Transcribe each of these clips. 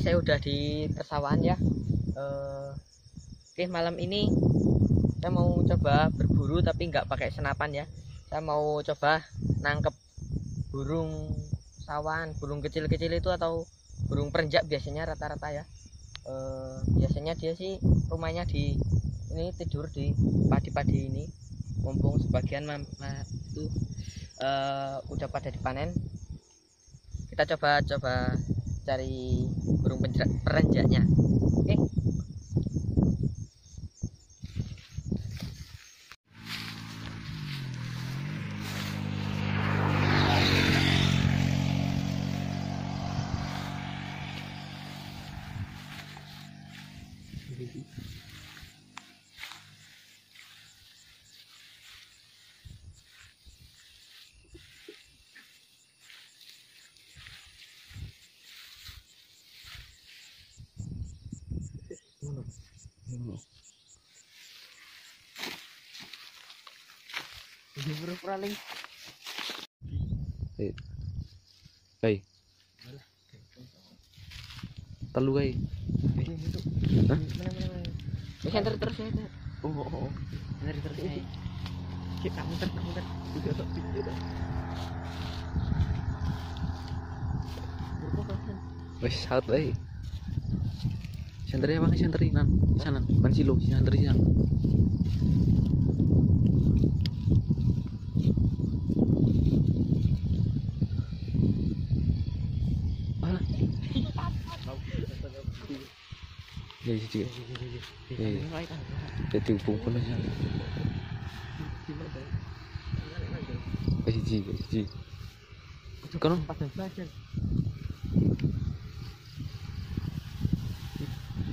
saya udah di persawahan ya. Eh, oke malam ini saya mau coba berburu tapi nggak pakai senapan ya. Saya mau coba nangkep burung sawan burung kecil-kecil itu atau burung perenjak biasanya rata-rata ya. Eh, biasanya dia sih rumahnya di ini tidur di padi-padi ini. Mumpung sebagian itu eh, udah pada dipanen. Kita coba coba cari burung perenjaknya oke ini burung praling Hei. Telu kae. Hah? Terus ya. Oh, oh, oh. terus ya. Cik, kamu ter, kamu ter. Wes. Sentri apa sentri nan? Sana, ban silo, sentri sana. Mana? Ya, siji. Ya, ya. Jadi kumpul aja. Eh, siji, eh, siji. Kono.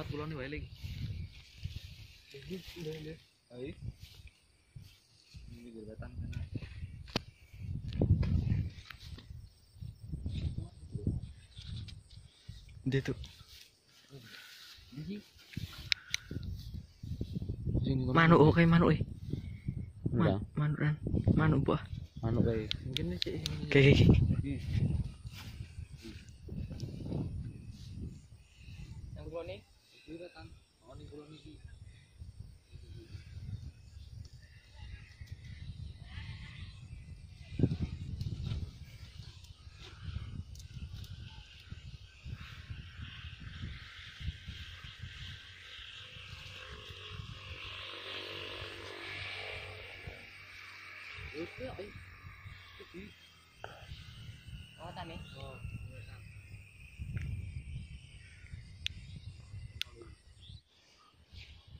sobat kula ni wae lek. Jadi ndak ya. Ayo. Ini jabatan kena. Ndek tuh. Ini. Sini gua. Manuk oh, oke manuk e. Manuk buah. Manuk eh. kayak. Mungkin sih. Oke. Oh, ini pulau ini. Oh, tani. Pakai lu pakai tuh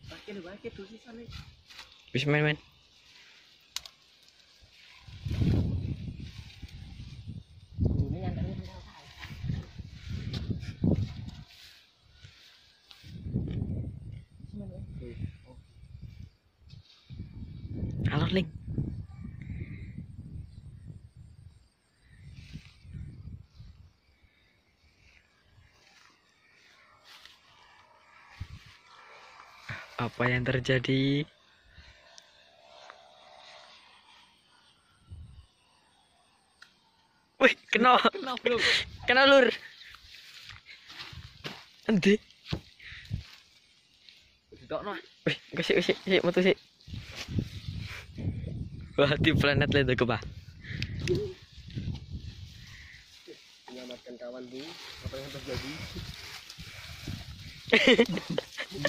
sih sana. Bisa main-main. Ini yang kan tahu. Halo, Link. Apa yang terjadi? Wih, kena. Kena, Bro. Kena, Lur. Nanti. Wih, kasih, kasih, kasih, metu sih. Wah, di planet lain ke bah. Menyelamatkan kawan bu. Apa yang terjadi?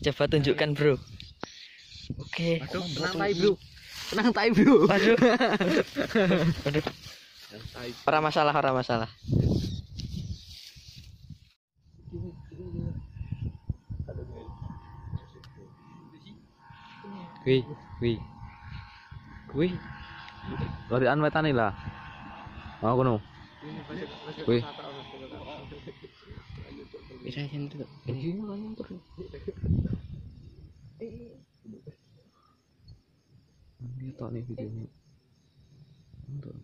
Coba tunjukkan, Bro. Oke. Okay. Tenang tai, Bro. Tenang tai, Bro. Aduh. Aduh. Masalah, para masalah. Kui, kui, kui. Lari Lorian wetane lah. Mau kuno. Kui. Bisa sendiri. Ini makanya terus. Ini tak nih videonya. Untuk.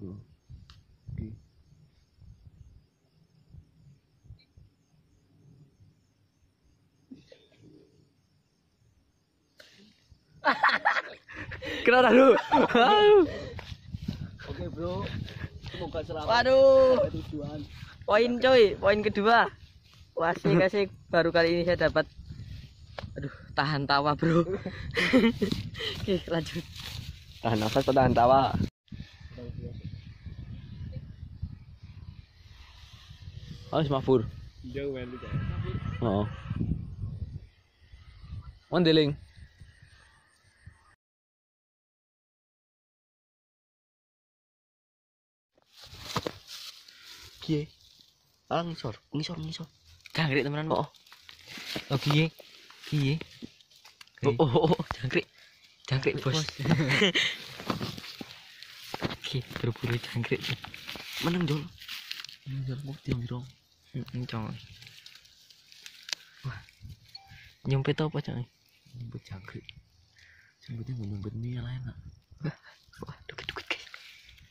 Hmm. Kenapa lu? Oke bro, semoga selamat Waduh. Poin coy, poin kedua. Wah, asik. Baru kali ini saya dapat Aduh, tahan tawa, Bro. Oke, lanjut. Tahan nafas atau tahan tawa? Harus mafur. Jauh. Oo. Mandiling. Kiye. Ah, ngisor, ngisor, ngisor. Jangkrik temenan kok. Oh, kiye. Kiye. Oh, oh, oh, oh, jangkrik. Jangkrik, Bos. Oke, berburu jangkrik. Menang, Jol. Ini mau diam. Hmm, coy. Wah. Nyumpet apa, coy? Nyebut jangkrik. Nyebutnya nggak nyebut mie yang enak. Wah, dukit-dukit, guys.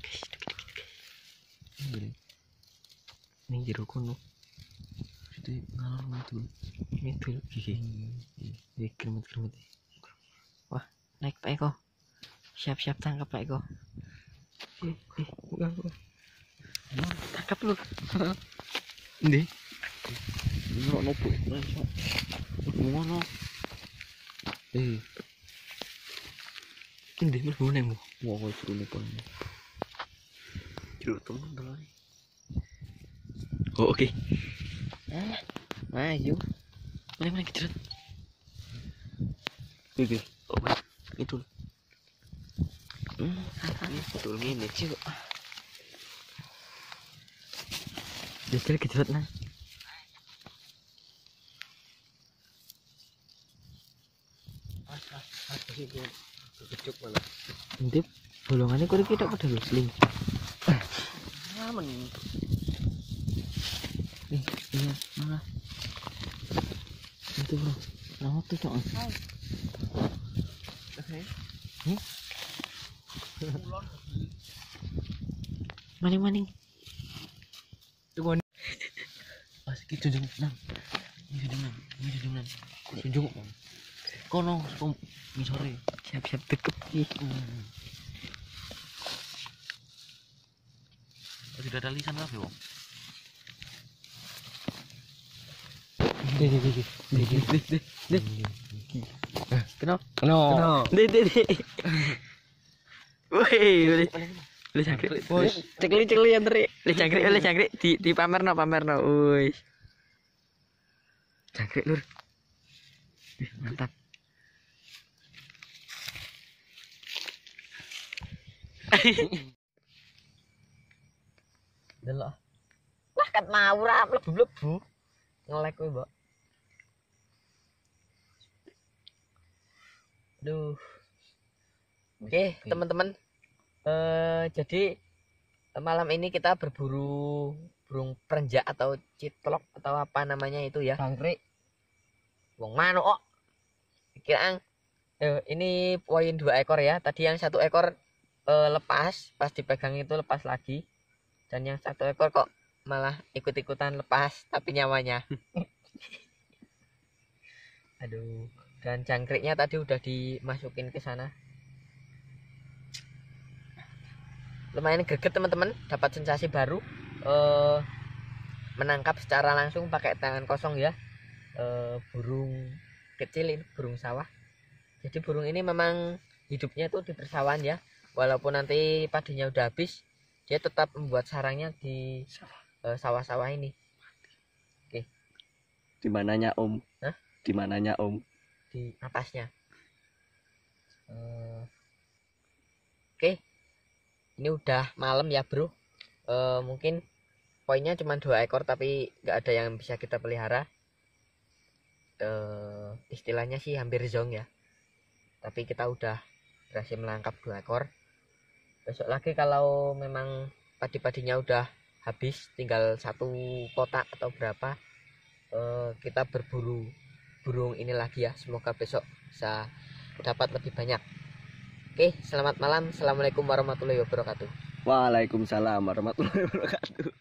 Guys, dukit-dukit, guys. Ini Ini jero kono. jadi ngalor ngidul. Midul gigi. Iki kremet-kremet. Wah, naik Pak Eko. Siap-siap tangkap Pak Eko. Eh, eh, wah, wah. Tangkap lu. Ini kok nopo. Ngono. Eh, Ndi mlebu nemu. wah kok suruh nopo. Jero temen. Oh, oke. Ah, ayo. Mana mana kejeret. Iki. Oh, itu. Hmm, betul ngene kok. Justru kejeret nah. Kecuk malah. Bolongannya kok kita pada sling. Aman. Nih, iya, mana? Itu bro, nama tuh cok. Hmm? Maning maning. Tunggu. Pas iki junjung nang. Ini junjung nang. Ini junjung nang. Junjung kok. Kono pom ngisore. Siap siap tekep sih. Tidak ada lisan apa wong. Deh deh deh deh deh deh deh deh. Kenapa? No. Deh deh deh. Woi, boleh. Boleh jangkrik. Bos, cekli cekli yang teri. Boleh jangkrik, boleh jangkrik di di pamerno pamerno. Woi. Jangkrik lur. Ih, Mantap. Delok. Wah, kat mau ra mlebu-mlebu. Ngelek kowe, Mbak. Duh. Oke, teman-teman. Eh jadi malam ini kita berburu burung perenjak atau citlok atau apa namanya itu ya. Jangkrik. Wong manuk kok. Kiraan eh, ini poin dua ekor ya. Tadi yang satu ekor eh, lepas, pas dipegang itu lepas lagi. Dan yang satu ekor kok malah ikut-ikutan lepas tapi nyawanya. Aduh. Dan jangkriknya tadi udah dimasukin ke sana. Lumayan greget teman-teman, dapat sensasi baru. eh menangkap secara langsung pakai tangan kosong ya. eh burung kecil ini burung sawah. Jadi burung ini memang hidupnya tuh di persawahan ya. Walaupun nanti padinya udah habis, dia tetap membuat sarangnya di eh, sawah-sawah ini Di mananya Om? Hah? Di mananya Om? Di atasnya. Eh, Oke, ini udah malam ya bro. Eh, mungkin poinnya cuma dua ekor tapi nggak ada yang bisa kita pelihara. eh, istilahnya sih hampir zong ya tapi kita udah berhasil menangkap dua ekor besok lagi kalau memang padi-padinya udah habis tinggal satu kotak atau berapa eh, kita berburu burung ini lagi ya. Semoga besok bisa dapat lebih banyak. Oke selamat malam. Assalamualaikum warahmatullahi wabarakatuh. Waalaikumsalam warahmatullahi wabarakatuh